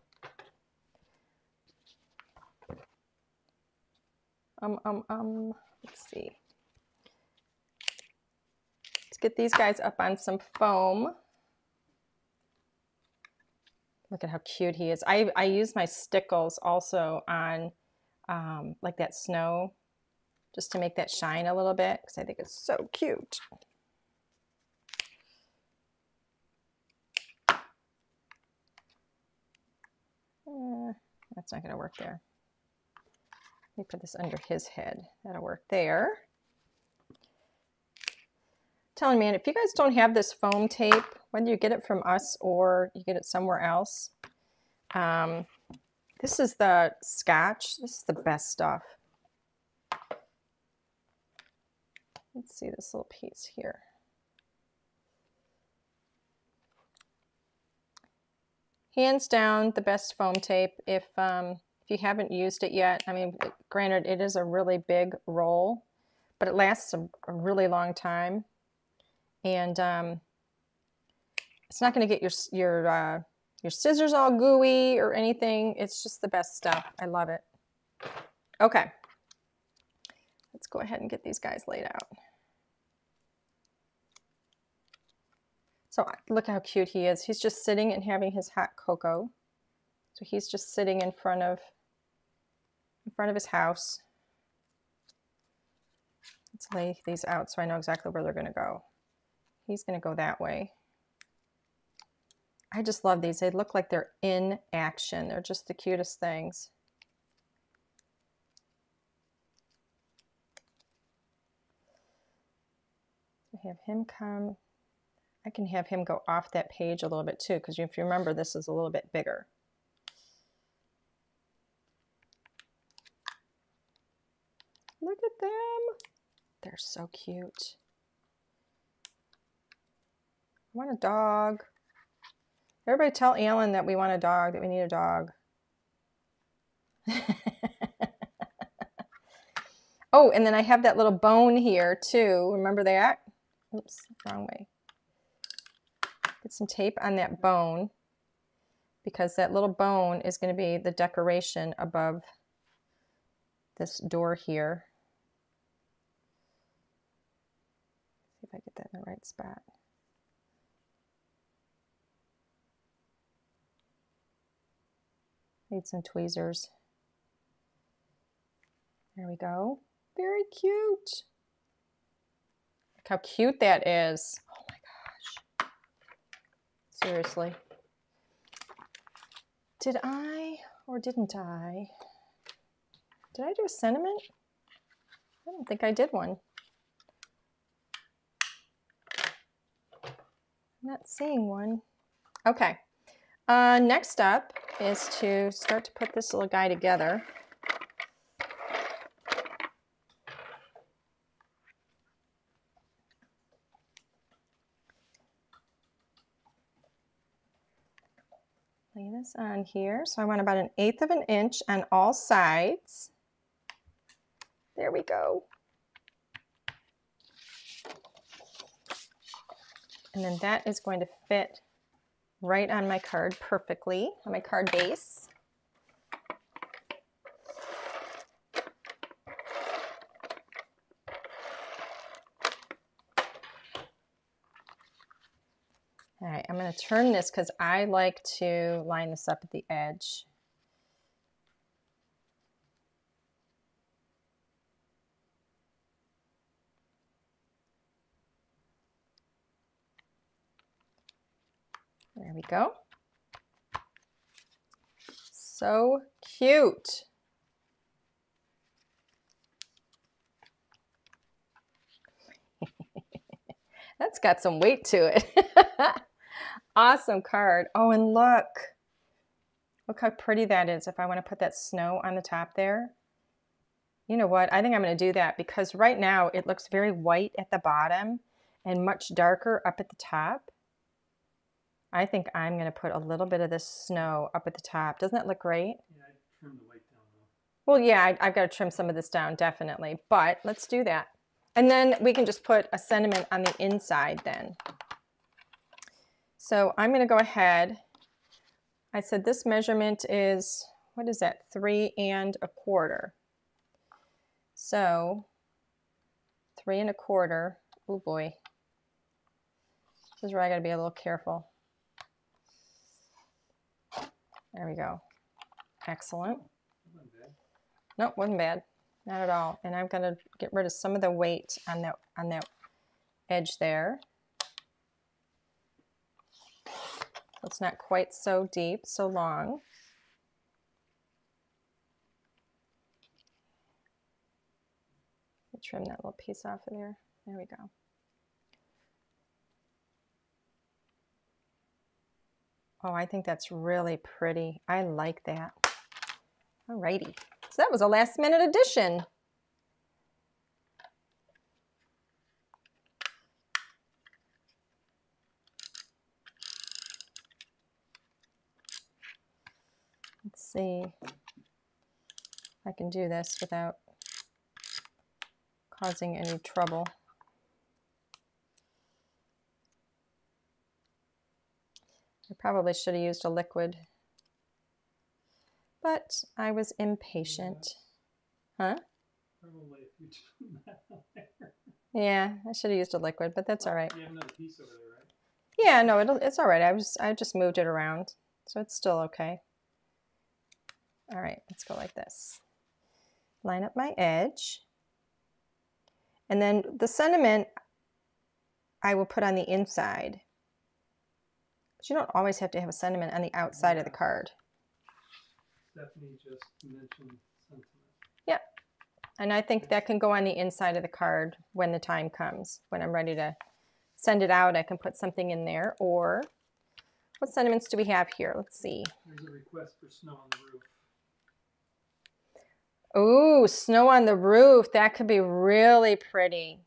Um, um, um, let's see. Let's get these guys up on some foam. Look at how cute he is. I, I use my stickles also on um, like that snow just to make that shine a little bit because I think it's so cute. That's not going to work there. Let me put this under his head. That'll work there. Telling man, if you guys don't have this foam tape, whether you get it from us or you get it somewhere else, um, this is the scotch. This is the best stuff. Let's see this little piece here. Hands down the best foam tape if um, if you haven't used it yet. I mean, granted, it is a really big roll, but it lasts a, a really long time, and um, it's not going to get your your uh, your scissors all gooey or anything. It's just the best stuff. I love it. Okay, let's go ahead and get these guys laid out. So look how cute he is. He's just sitting and having his hot cocoa. So he's just sitting in front of in front of his house. Let's lay these out so I know exactly where they're going to go. He's going to go that way. I just love these. They look like they're in action. They're just the cutest things. have him come I can have him go off that page a little bit too, because if you remember, this is a little bit bigger. Look at them. They're so cute. I want a dog. Everybody tell Alan that we want a dog, that we need a dog. oh, and then I have that little bone here too. Remember that? Oops, wrong way. Get some tape on that bone because that little bone is going to be the decoration above this door here. See if I get that in the right spot. Need some tweezers. There we go. Very cute. Look how cute that is. Seriously. did I or didn't I? Did I do a sentiment? I don't think I did one. I'm not seeing one. Okay. Uh, next up is to start to put this little guy together. Lay this on here. So I want about an eighth of an inch on all sides. There we go. And then that is going to fit right on my card perfectly, on my card base. All right, I'm going to turn this because I like to line this up at the edge. There we go. So cute. That's got some weight to it. awesome card. Oh, and look. Look how pretty that is if I want to put that snow on the top there. You know what? I think I'm going to do that because right now it looks very white at the bottom and much darker up at the top. I think I'm going to put a little bit of this snow up at the top. Doesn't that look great? Yeah, I trim the white down though. Well, yeah, I, I've got to trim some of this down, definitely. But let's do that. And then we can just put a sentiment on the inside then. So I'm going to go ahead. I said this measurement is, what is that, three and a quarter. So three and a quarter, oh boy. This is where I got to be a little careful. There we go. Excellent. Nope, wasn't bad. Not at all. And I'm gonna get rid of some of the weight on that on that edge there. It's not quite so deep, so long. Trim that little piece off of there. There we go. Oh, I think that's really pretty. I like that. Alrighty. So that was a last minute addition. Let's see if I can do this without causing any trouble. I probably should have used a liquid, but I was impatient. Huh? Probably if you do that there. Yeah, I should have used a liquid, but that's all right. You have another piece over there, right? Yeah, no, it'll, it's all right. I just I just moved it around, so it's still okay. All right, let's go like this. Line up my edge. And then the sentiment I will put on the inside. But you don't always have to have a sentiment on the outside of the card. Stephanie just mentioned sentiment. Yep. And I think that can go on the inside of the card when the time comes. When I'm ready to send it out, I can put something in there. Or what sentiments do we have here? Let's see. There's a request for snow on the roof. Ooh, snow on the roof. That could be really pretty.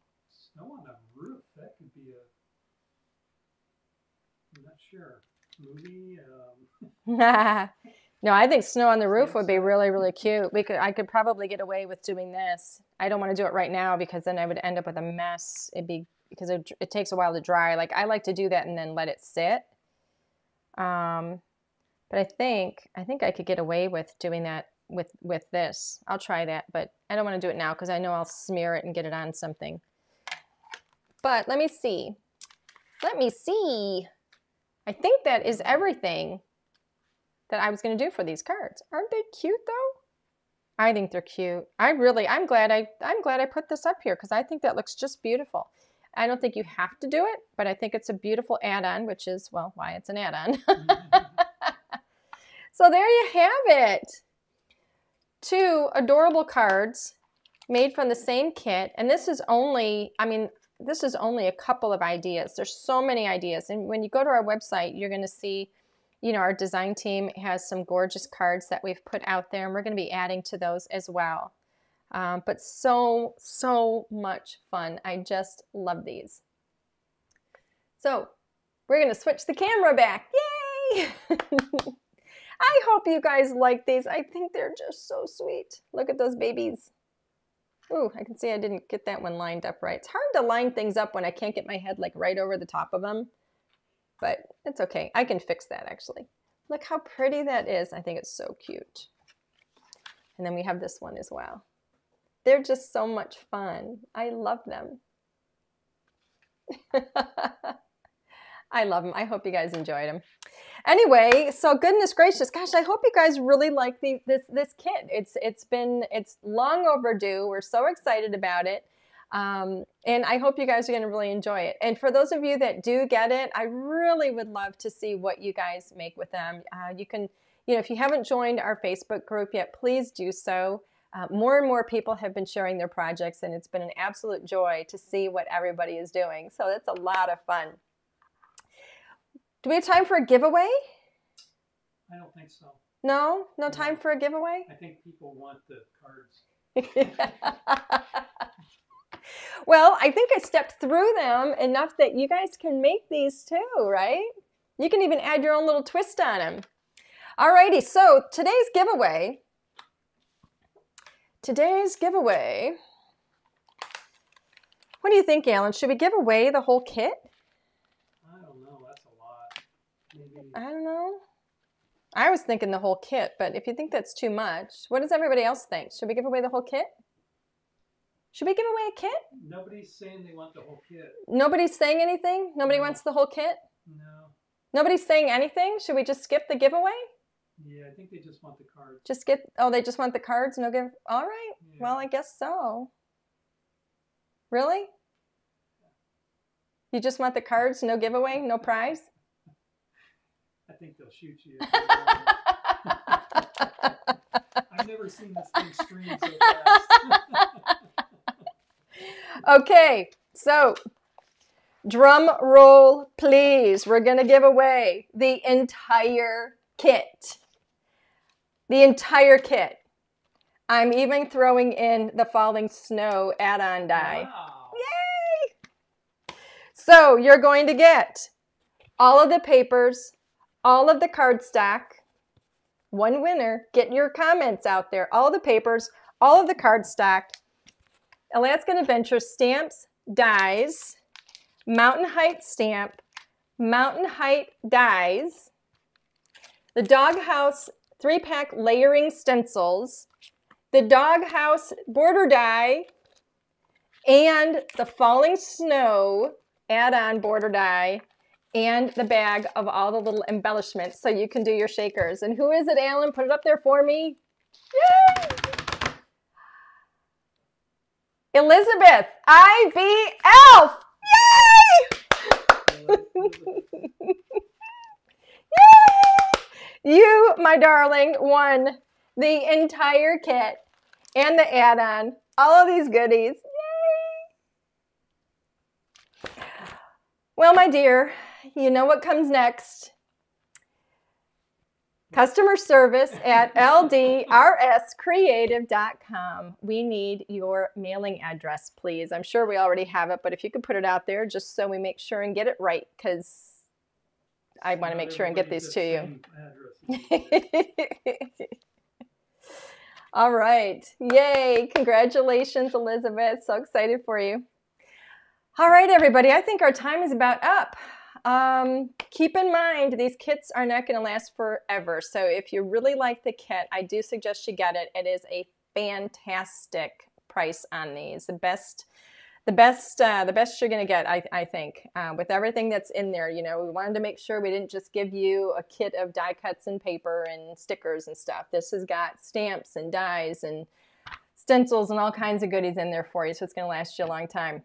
Snow on the roof, that could be a, I'm not sure, movie, um, no, I think snow on the roof would be really, really cute. We could, I could probably get away with doing this. I don't want to do it right now because then I would end up with a mess. It'd be because it, it takes a while to dry. Like I like to do that and then let it sit. Um, but I think I think I could get away with doing that with with this. I'll try that, but I don't want to do it now because I know I'll smear it and get it on something. But let me see. Let me see. I think that is everything that I was going to do for these cards. Aren't they cute though? I think they're cute. I really, I'm glad I, I'm glad I put this up here because I think that looks just beautiful. I don't think you have to do it, but I think it's a beautiful add-on, which is well, why it's an add-on. So there you have it. Two adorable cards made from the same kit. And this is only, I mean, this is only a couple of ideas. There's so many ideas. And when you go to our website, you're going to see, you know, our design team has some gorgeous cards that we've put out there, and we're going to be adding to those as well. Um, but so, so much fun. I just love these. So we're going to switch the camera back. Yay! I hope you guys like these. I think they're just so sweet. Look at those babies. Ooh, I can see I didn't get that one lined up right. It's hard to line things up when I can't get my head like right over the top of them. But it's okay. I can fix that actually. Look how pretty that is. I think it's so cute. And then we have this one as well. They're just so much fun. I love them. I love them. I hope you guys enjoyed them. Anyway, so goodness gracious, gosh, I hope you guys really like the, this this kit. It's it's been it's long overdue. We're so excited about it. Um, and I hope you guys are going to really enjoy it. And for those of you that do get it, I really would love to see what you guys make with them. Uh, you can, you know, if you haven't joined our Facebook group yet, please do so. Uh, more and more people have been sharing their projects, and it's been an absolute joy to see what everybody is doing. So that's a lot of fun. Do we have time for a giveaway? I don't think so. No? No time for a giveaway? I think people want the cards. well, I think I stepped through them enough that you guys can make these too, right? You can even add your own little twist on them. Alrighty, so today's giveaway, today's giveaway, what do you think, Alan? Should we give away the whole kit? I don't know. That's a lot. Maybe. I don't know. I was thinking the whole kit, but if you think that's too much, what does everybody else think? Should we give away the whole kit? Should we give away a kit? Nobody's saying they want the whole kit. Nobody's saying anything? Nobody No. wants the whole kit? No. Nobody's saying anything? Should we just skip the giveaway? Yeah, I think they just want the cards. Just get, oh, they just want the cards? No give? All right. Yeah. Well, I guess so. Really? You just want the cards? No giveaway? No prize? I think they'll shoot you. if you don't. I've never seen this thing stream so fast. Okay, so drum roll, please. We're going to give away the entire kit. The entire kit. I'm even throwing in the falling snow add on die. Wow. Yay! So you're going to get all of the papers, all of the cardstock. One winner. Get your comments out there. All the papers, all of the cardstock, Alaskan Adventure stamps, dies, Mountain Height stamp, Mountain Height dies, the Doghouse three pack layering stencils, the Doghouse border die, and the Falling Snow add on border die, and the bag of all the little embellishments so you can do your shakers. And who is it, Alan? Put it up there for me. Yay! Elizabeth, IBL! Yay! Yay! You, my darling, won the entire kit and the add-on. All of these goodies. Yay! Well, my dear, you know what comes next. Customer service at ldrscreative.com. We need your mailing address, please. I'm sure we already have it, but if you could put it out there just so we make sure and get it right, because I want to make sure and get these to you. All right. Yay. Congratulations, Elizabeth. So excited for you. All right, everybody. I think our time is about up. Um, keep in mind, these kits are not going to last forever. So if you really like the kit, I do suggest you get it. It is a fantastic price on these. The best the best uh, the best you're going to get I, I think uh, with everything that's in there you know we wanted to make sure we didn't just give you a kit of die cuts and paper and stickers and stuff this has got stamps and dies and stencils and all kinds of goodies in there for you so it's going to last you a long time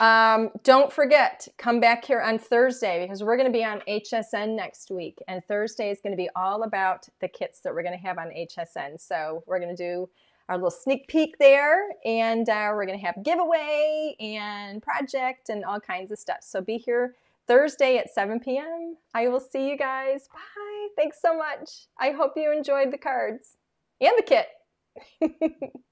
Um, don't forget, come back here on Thursday because we're going to be on HSN next week. And Thursday is going to be all about the kits that we're going to have on HSN. So we're going to do our little sneak peek there and uh, we're going to have giveaway and project and all kinds of stuff. So be here Thursday at 7 p.m. I will see you guys. Bye. Thanks so much. I hope you enjoyed the cards and the kit.